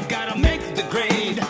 you've got to make the grade.